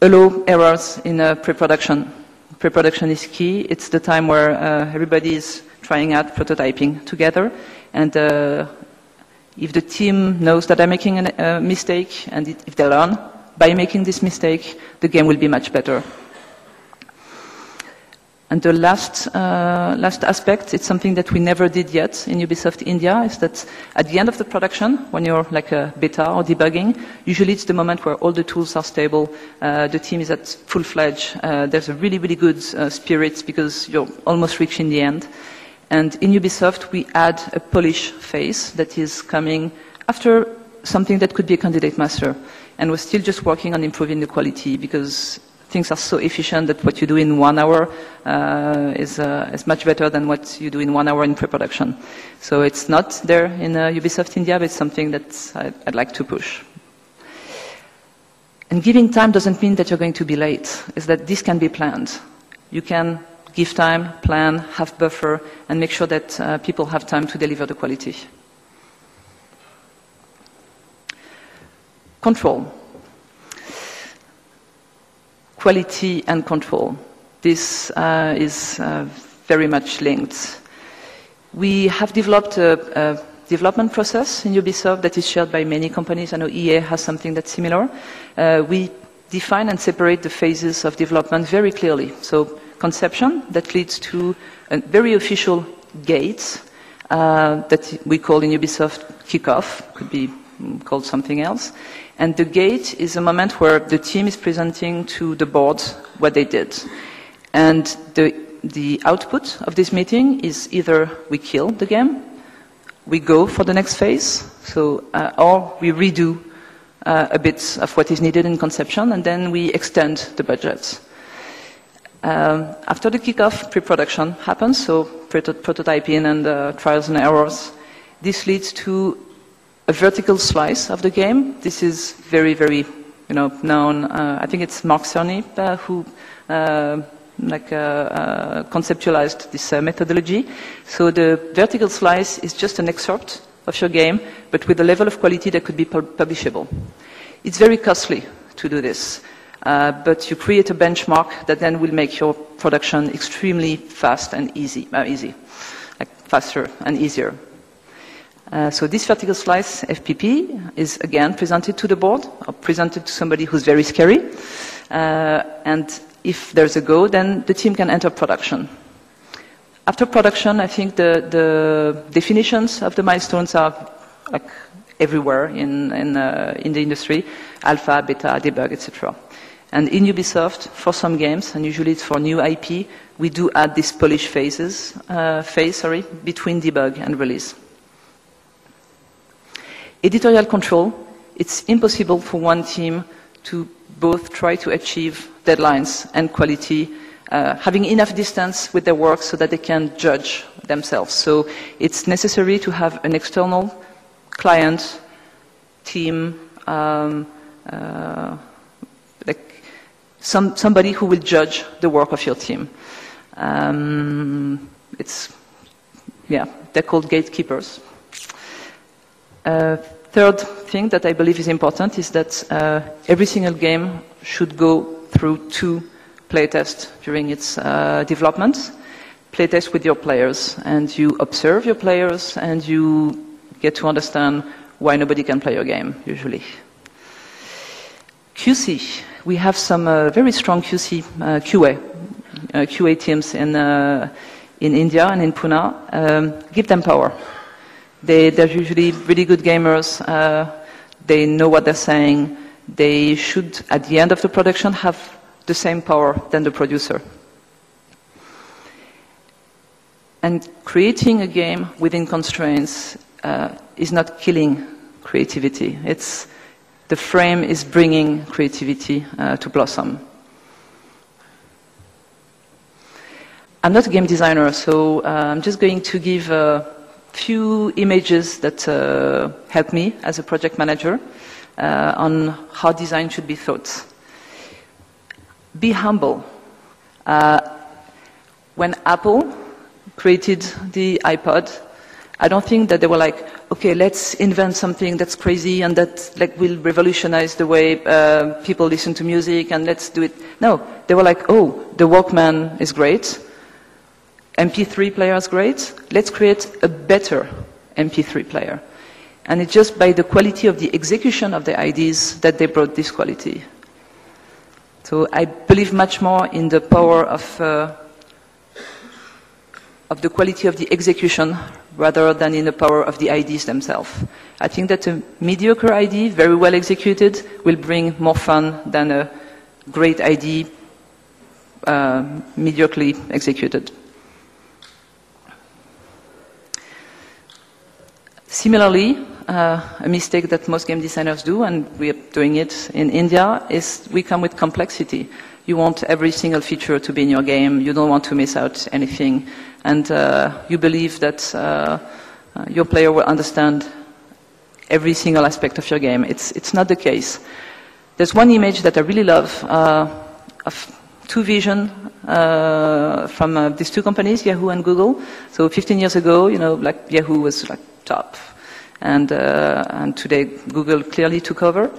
allow errors in uh, pre-production. Pre-production is key. It's the time where uh, everybody is trying out prototyping together. And uh, if the team knows that they're making a mistake and it, if they learn by making this mistake, the game will be much better. And the last, uh, last aspect, it's something that we never did yet in Ubisoft India, is that at the end of the production, when you're like a beta or debugging, usually it's the moment where all the tools are stable, uh, the team is at full-fledged, uh, there's a really, really good uh, spirit because you're almost reaching the end. And in Ubisoft, we add a polish phase that is coming after something that could be a candidate master. And we're still just working on improving the quality because things are so efficient that what you do in one hour uh, is, uh, is much better than what you do in one hour in pre-production. So it's not there in uh, Ubisoft India, but it's something that I'd, I'd like to push. And giving time doesn't mean that you're going to be late. It's that this can be planned. You can give time, plan, have buffer, and make sure that uh, people have time to deliver the quality. Control quality and control. This uh, is uh, very much linked. We have developed a, a, development process in Ubisoft that is shared by many companies. I know EA has something that's similar. Uh, we define and separate the phases of development very clearly. So conception that leads to a very official gate uh, that we call in Ubisoft kickoff, could be called something else. And the gate is a moment where the team is presenting to the board what they did. And the, the output of this meeting is either we kill the game, we go for the next phase, so, uh, or we redo uh, a bit of what is needed in conception, and then we extend the budget. Um, after the kickoff, pre-production happens, so prototyping and uh, trials and errors. This leads to a vertical slice of the game. This is very, very, you know, known. Uh, I think it's Mark Cerny uh, who uh, like uh, uh, conceptualized this uh, methodology. So the vertical slice is just an excerpt of your game, but with a level of quality that could be publishable. It's very costly to do this. but you create a benchmark that then will make your production extremely fast and easy, easy, like faster and easier. Uh, so this vertical slice FPP is again presented to the board or presented to somebody who's very scary. Uh, and if there's a go, then the team can enter production. After production, I think the, the definitions of the milestones are like everywhere in, in, uh, in the industry, alpha, beta, debug, etc. And in Ubisoft, for some games, and usually it's for new IP, we do add this polish phases, uh, phase sorry, between debug and release editorial control, it's impossible for one team to both try to achieve deadlines and quality, uh, having enough distance with their work so that they can judge themselves. So it's necessary to have an external client, team, um, uh, like some, somebody who will judge the work of your team. Um, it's, yeah, they're called gatekeepers. Uh, third thing that I believe is important is that uh, every single game should go through two playtests during its uh, development. Playtest with your players, and you observe your players, and you get to understand why nobody can play your game, usually. QC. We have some uh, very strong QC, uh, QA, uh, QA teams in, in India and in Pune. Um, give them power they, they're usually really good gamers. Uh, they know what they're saying. They should, at the end of the production, have the same power than the producer. And creating a game within constraints uh, is not killing creativity. It's the frame is bringing creativity uh, to blossom. I'm not a game designer, so uh, I'm just going to give few images that uh, help me as a project manager uh, on how design should be thought. Be humble. Uh, when Apple created the iPod, I don't think that they were like, okay, let's invent something that's crazy and that like will revolutionize the way uh, people listen to music and let's do it. No, they were like, oh, the Walkman is great, MP3 player is great. Let's create a better MP3 player. And it's just by the quality of the execution of the ideas that they brought this quality. So I believe much more in the power of, uh, of the quality of the execution rather than in the power of the ideas themselves. I think that a mediocre idea, very well executed, will bring more fun than a great idea uh, mediocrely executed. Similarly, uh, a mistake that most game designers do, and we are doing it in India, is we come with complexity. You want every single feature to be in your game. You don't want to miss out anything and uh, you believe that uh, uh, your player will understand every single aspect of your game. It's, it's not the case. There's one image that I really love uh, of two vision uh, from these two companies, Yahoo and Google. So 15 years ago, you know, like Yahoo was like top, and uh, and today Google clearly took over.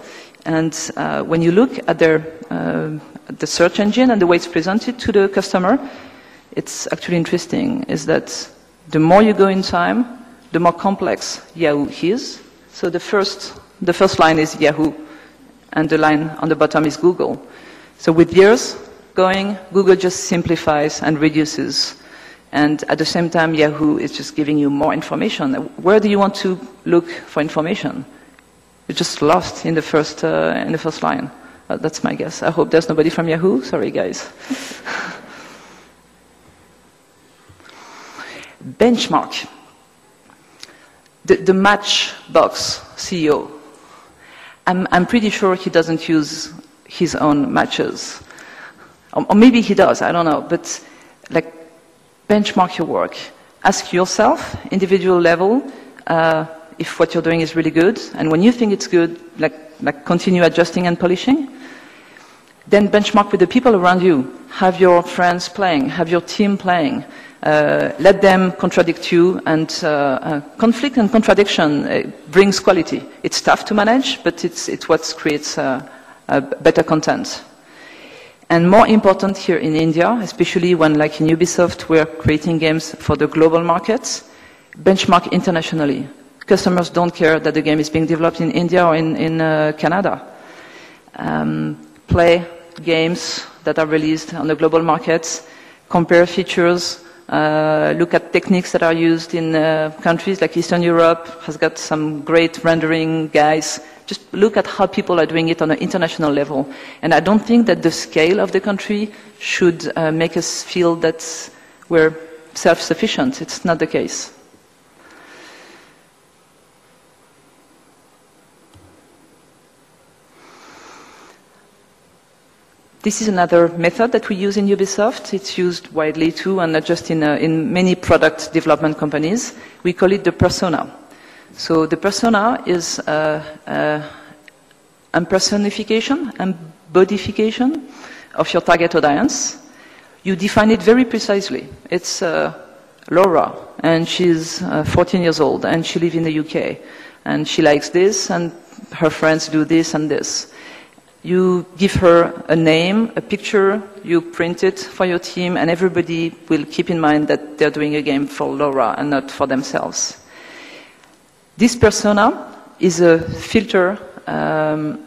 And uh, when you look at their uh, the search engine and the way it's presented to the customer, it's actually interesting is that the more you go in time, the more complex Yahoo is. So the first, the first line is Yahoo, and the line on the bottom is Google. So with years going, Google just simplifies and reduces. And at the same time, Yahoo is just giving you more information. Where do you want to look for information? You're just lost in the first, uh, in the first line. Uh, that's my guess. I hope there's nobody from Yahoo. Sorry, guys. benchmark. The, the Matchbox CEO, I'm, I'm pretty sure he doesn't use his own matches. Or, or maybe he does, I don't know. But like, benchmark your work. Ask yourself, individual level, uh, if what you're doing is really good. And when you think it's good, like, like continue adjusting and polishing. Then benchmark with the people around you. Have your friends playing, have your team playing. Uh, let them contradict you, and uh, uh, conflict and contradiction uh, brings quality. It's tough to manage, but it's, it's what creates better content. And more important here in India, especially when, like in Ubisoft, we're creating games for the global markets, benchmark internationally. Customers don't care that the game is being developed in India or in, in uh, Canada. Um, play games that are released on the global markets, compare features, uh, look at techniques that are used in uh, countries like Eastern Europe, has got some great rendering guys. Just look at how people are doing it on an international level. And I don't think that the scale of the country should uh, make us feel that we're self-sufficient. It's not the case. This is another method that we use in Ubisoft. It's used widely too, and not just in, uh, in many product development companies. We call it the persona. So the persona is uh, uh, impersonification and bodification of your target audience. You define it very precisely. It's uh, Laura, and she's uh, 14 years old, and she lives in the UK, and she likes this, and her friends do this and this. You give her a name, a picture, you print it for your team, and everybody will keep in mind that they're doing a game for Laura and not for themselves. This persona is a filter um,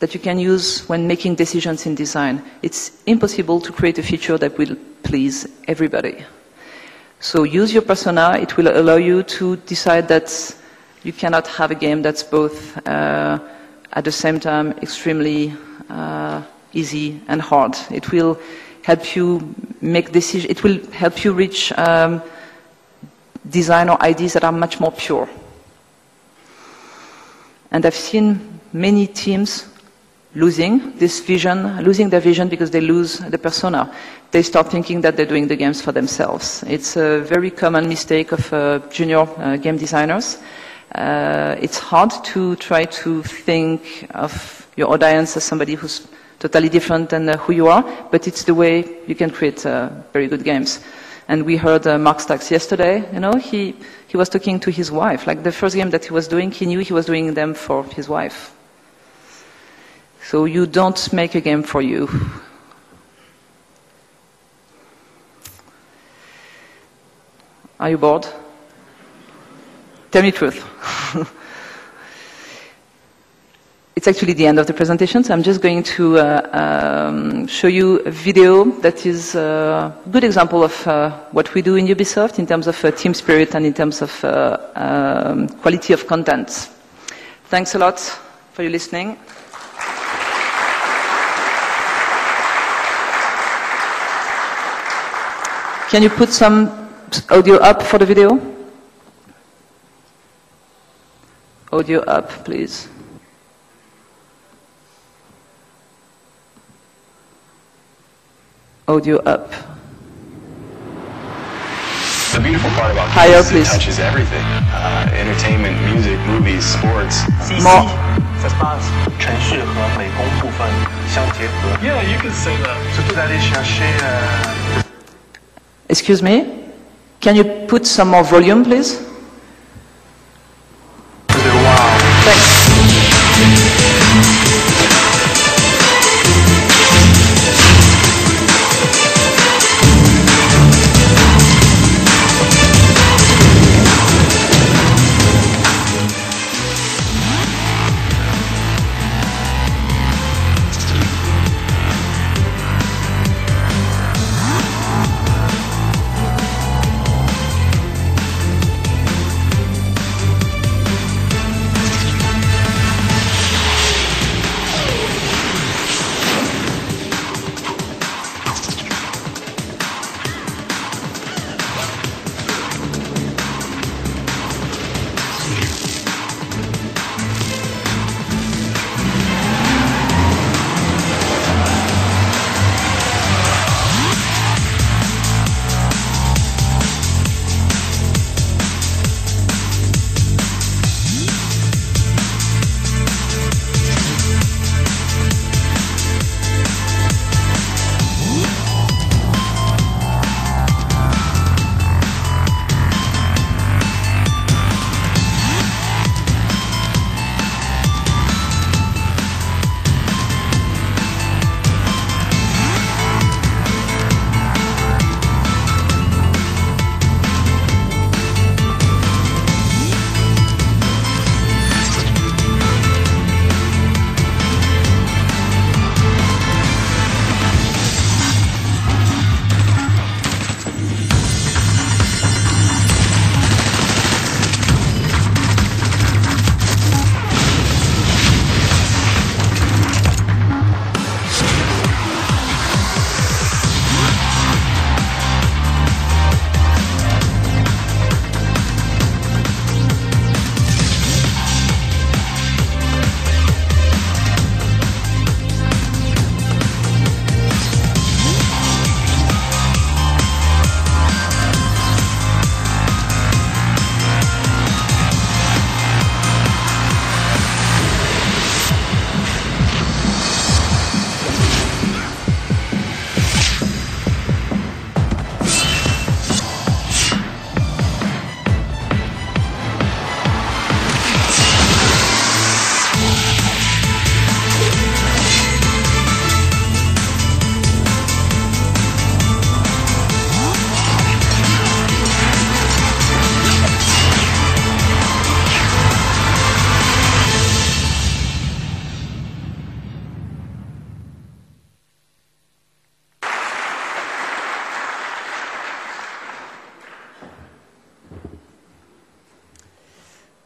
that you can use when making decisions in design. It's impossible to create a feature that will please everybody. So use your persona. It will allow you to decide that you cannot have a game that's both uh, at the same time extremely uh, easy and hard. It will help you make decisions, it will help you reach um, design or ideas that are much more pure. And I've seen many teams losing this vision, losing their vision because they lose the persona. They start thinking that they're doing the games for themselves. It's a very common mistake of uh, junior uh, game designers. Uh, it's hard to try to think of your audience as somebody who's totally different than uh, who you are, but it's the way you can create uh, very good games. And we heard uh, Mark Skaggs yesterday, you know, he, he was talking to his wife. Like the first game that he was doing, he knew he was doing them for his wife. So you don't make a game for you. Are you bored? Tell me the truth. it's actually the end of the presentation, so I'm just going to uh, um, show you a video that is a good example of uh, what we do in Ubisoft in terms of uh, team spirit and in terms of uh, um, quality of content. Thanks a lot for your listening. Can you put some audio up for the video? Audio up, please. audio up. The beautiful part about Higher, is it touches everything. Uh, entertainment, music, movies, sports. More. Yeah, you can say that. Excuse me? Can you put some more volume, please?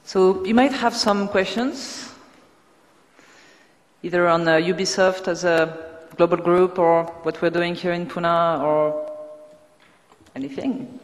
So you might have some questions, either on uh, Ubisoft as a global group or what we're doing here in Pune or anything.